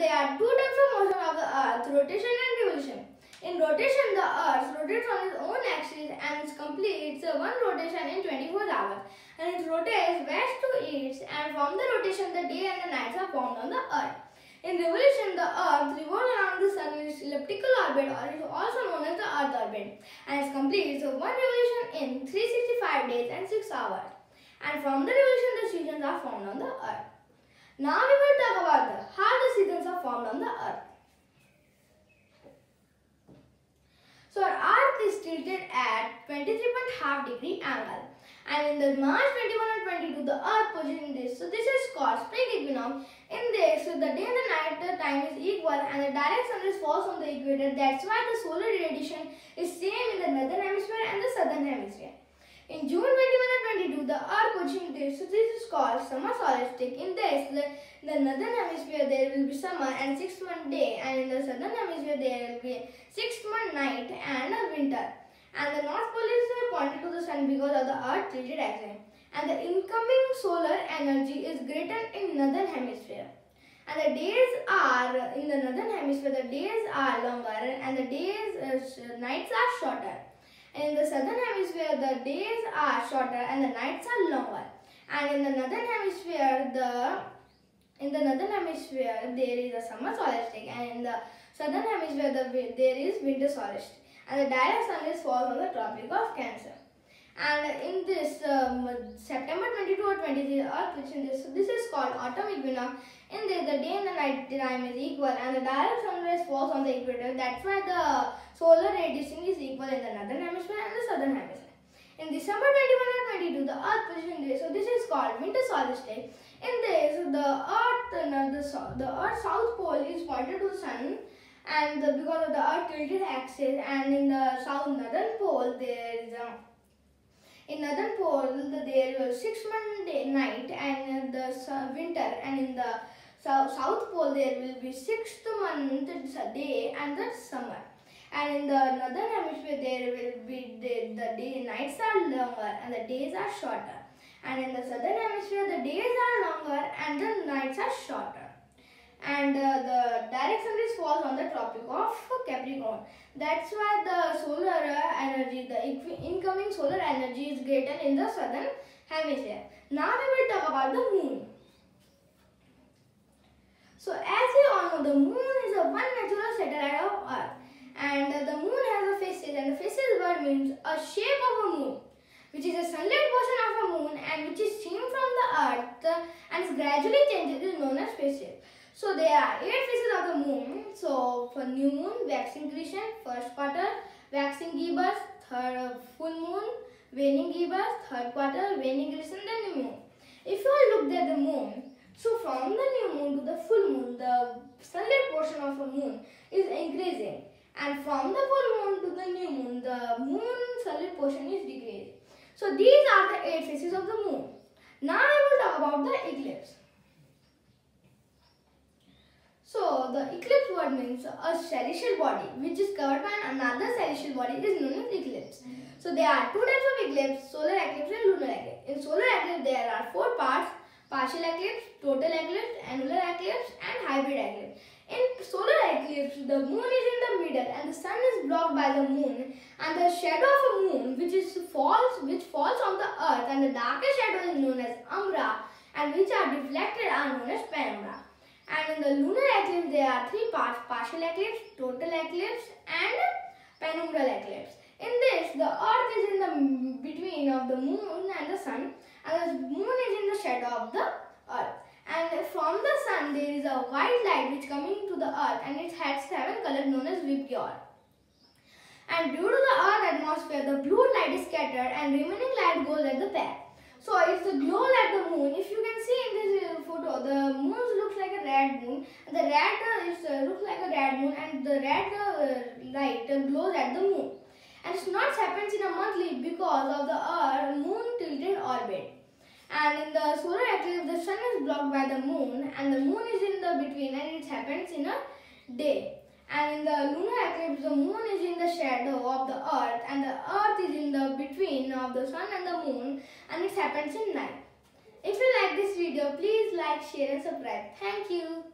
there are two types of motion of the earth, rotation and revolution. In rotation, the earth rotates on its own axis and it completes one rotation in 24 hours. And it rotates west to east and from the rotation the day and the nights are formed on the earth. In revolution, the earth revolves around the sun in its elliptical orbit or is also known as the earth orbit and it completes one revolution in 365 days and 6 hours. And from the revolution, the seasons are formed on the earth. Now we will talk about the, how the seasons are formed on the earth. So our earth is tilted at 23.5 degree angle. And in the March 21 and 22, the earth position this. So this is called spring equinox. In this, so the day and the night the time is equal and the direct sunrise falls on the equator. That's why the solar radiation is same in the northern hemisphere and the southern hemisphere. In June 21 and 22, the earth So this is called summer solstice. In this, the, the northern hemisphere there will be summer and six month day. And in the southern hemisphere there will be six month night and a winter. And the north pole is pointed to the sun because of the earth tilted axis. And the incoming solar energy is greater in northern hemisphere. And the days are in the northern hemisphere the days are longer and the days uh, nights are shorter. And in the southern hemisphere the days are shorter and the nights are longer and in the northern hemisphere the in the northern hemisphere there is a summer solstice and in the southern hemisphere the, there is winter solstice and the direct sunrise falls on the Tropic of Cancer. And in this um, September 22 or 23, Earth position this. This is called autumn equinox. In this, the day and the night time is equal, and the direct sunrise falls on the equator. That's why the solar radiation is equal in the northern hemisphere and the southern hemisphere. In December 21 or 22, the Earth position this. So this is called winter solstice. In this, the Earth, the, the Earth south pole is pointed to the sun and the, because of the earth tilted axis and in the south northern pole there is a in northern pole the, there is six month day night and the winter and in the south, south pole there will be sixth month day and the summer and in the northern hemisphere there will be the, the day nights are longer and the days are shorter and in the southern hemisphere the days are longer and the nights are shorter and uh, the direct sunrise falls on the tropic of Capricorn. That's why the solar energy, the incoming solar energy is greater in the southern hemisphere. Now we will talk about the moon. So as we all know, the moon is a one natural satellite of Earth and uh, the moon has a faces and the faces word means a shape of a moon which is a sunlit portion of a moon and which is seen from the earth uh, and gradually changes is known as faces. So there are eight phases of the moon. So for new moon, waxing crescent, first quarter, waxing gibbous, third full moon, waning gibbous, third quarter, waning crescent, then new moon. If you all look at the moon, so from the new moon to the full moon, the sunlit portion of a moon is increasing. And from the full moon to the new moon, the moon sunlit portion is decreasing. So these are the eight phases of the moon. Now I will talk about the eclipse. So the eclipse word means a celestial body which is covered by another celestial body is known as eclipse. So there are two types of eclipse, solar eclipse and lunar eclipse. In solar eclipse there are four parts, partial eclipse, total eclipse, annular eclipse and hybrid eclipse. In solar eclipse, the moon is in middle and the sun is blocked by the moon and the shadow of a moon which is falls which falls on the earth and the darker shadow is known as umbra and which are deflected are known as penumbra. And in the lunar eclipse, there are three parts, partial eclipse, total eclipse and penumbral eclipse. In this, the earth is in the between of the moon and the sun and the moon is in the shadow of the earth. And from the sun, there is a white light which coming to the earth and it has seven colors known as VIBGYOR. And due to the earth atmosphere, the blue light is scattered and remaining light goes at the pair. So it's the glow at the moon. If you can see in this photo, the moon looks like a red moon. The red is uh, looks like a red moon, and the red uh, light glows at the moon. And it's not happens in a monthly because of the Earth moon tilted orbit. And in the solar eclipse, the sun is blocked by the moon, and the moon is in the between, and it happens in a day. And in the lunar eclipse, the moon is in the shadow of the earth and the earth is in the between of the sun and the moon and it happens in night. If you like this video, please like, share and subscribe. Thank you.